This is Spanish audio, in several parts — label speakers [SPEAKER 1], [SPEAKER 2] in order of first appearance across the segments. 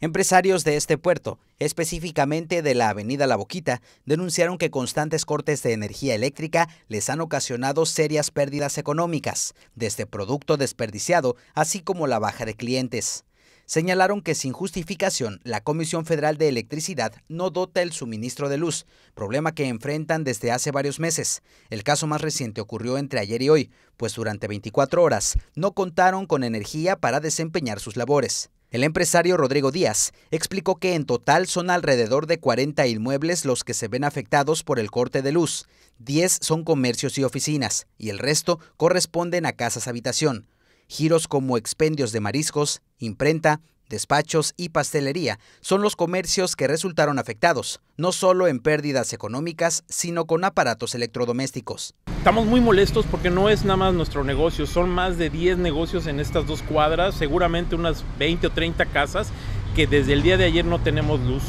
[SPEAKER 1] Empresarios de este puerto, específicamente de la avenida La Boquita, denunciaron que constantes cortes de energía eléctrica les han ocasionado serias pérdidas económicas, desde producto desperdiciado, así como la baja de clientes. Señalaron que sin justificación la Comisión Federal de Electricidad no dota el suministro de luz, problema que enfrentan desde hace varios meses. El caso más reciente ocurrió entre ayer y hoy, pues durante 24 horas no contaron con energía para desempeñar sus labores. El empresario Rodrigo Díaz explicó que en total son alrededor de 40 inmuebles los que se ven afectados por el corte de luz, 10 son comercios y oficinas, y el resto corresponden a casas habitación. Giros como expendios de mariscos, imprenta, despachos y pastelería son los comercios que resultaron afectados, no solo en pérdidas económicas, sino con aparatos electrodomésticos.
[SPEAKER 2] Estamos muy molestos porque no es nada más nuestro negocio, son más de 10 negocios en estas dos cuadras, seguramente unas 20 o 30 casas que desde el día de ayer no tenemos luz.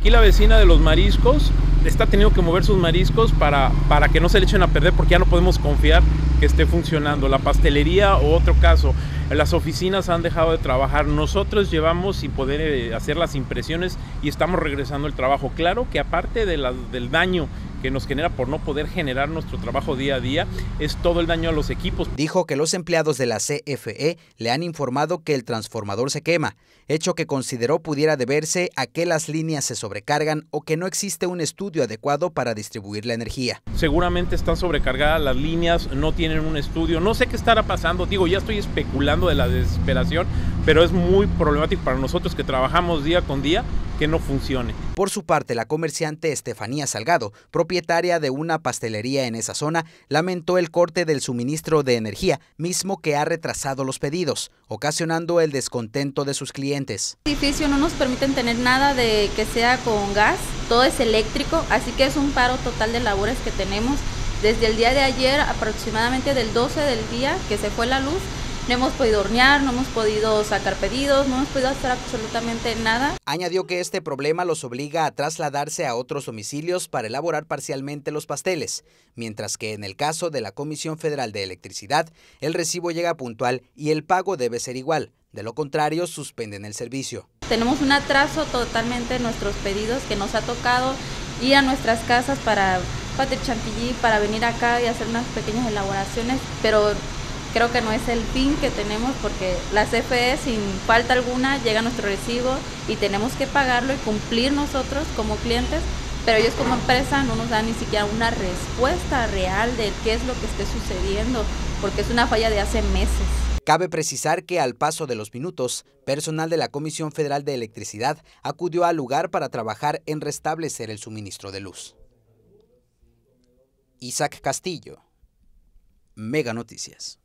[SPEAKER 2] Aquí la vecina de los mariscos está teniendo que mover sus mariscos para, para que no se le echen a perder porque ya no podemos confiar que esté funcionando. La pastelería o otro caso, las oficinas han dejado de trabajar. Nosotros llevamos sin poder eh, hacer las impresiones y estamos regresando el trabajo. Claro que aparte de del daño que nos genera por no poder generar nuestro trabajo día a día, es todo el daño a los equipos.
[SPEAKER 1] Dijo que los empleados de la CFE le han informado que el transformador se quema, hecho que consideró pudiera deberse a que las líneas se sobrecargan o que no existe un estudio adecuado para distribuir la energía.
[SPEAKER 2] Seguramente están sobrecargadas las líneas, no tienen un estudio, no sé qué estará pasando, digo, ya estoy especulando de la desesperación, pero es muy problemático para nosotros que trabajamos día con día que no funcione.
[SPEAKER 1] Por su parte, la comerciante Estefanía Salgado, propietaria de una pastelería en esa zona, lamentó el corte del suministro de energía, mismo que ha retrasado los pedidos, ocasionando el descontento de sus clientes.
[SPEAKER 3] El edificio no nos permiten tener nada de que sea con gas, todo es eléctrico, así que es un paro total de labores que tenemos. Desde el día de ayer, aproximadamente del 12 del día que se fue la luz, no hemos podido hornear, no hemos podido sacar pedidos, no hemos podido hacer absolutamente nada.
[SPEAKER 1] Añadió que este problema los obliga a trasladarse a otros domicilios para elaborar parcialmente los pasteles, mientras que en el caso de la Comisión Federal de Electricidad, el recibo llega puntual y el pago debe ser igual. De lo contrario, suspenden el servicio.
[SPEAKER 3] Tenemos un atraso totalmente en nuestros pedidos que nos ha tocado ir a nuestras casas para Pater Chantilly, para venir acá y hacer unas pequeñas elaboraciones, pero creo que no es el fin que tenemos porque la CFE sin falta alguna llega a nuestro recibo y tenemos que pagarlo y cumplir nosotros como clientes, pero ellos como empresa no nos dan ni siquiera una respuesta real de qué es lo que esté sucediendo, porque es una falla de hace meses.
[SPEAKER 1] Cabe precisar que al paso de los minutos, personal de la Comisión Federal de Electricidad acudió al lugar para trabajar en restablecer el suministro de luz. Isaac Castillo, Mega Noticias.